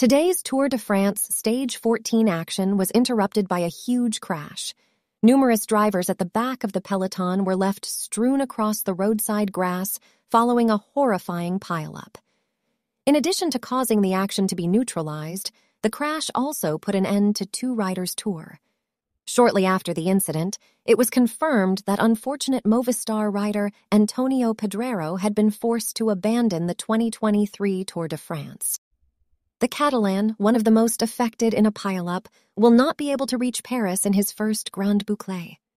Today's Tour de France Stage 14 action was interrupted by a huge crash. Numerous drivers at the back of the peloton were left strewn across the roadside grass following a horrifying pileup. In addition to causing the action to be neutralized, the crash also put an end to two riders' tour. Shortly after the incident, it was confirmed that unfortunate Movistar rider Antonio Pedrero had been forced to abandon the 2023 Tour de France. The Catalan, one of the most affected in a pileup, will not be able to reach Paris in his first Grande Boucle.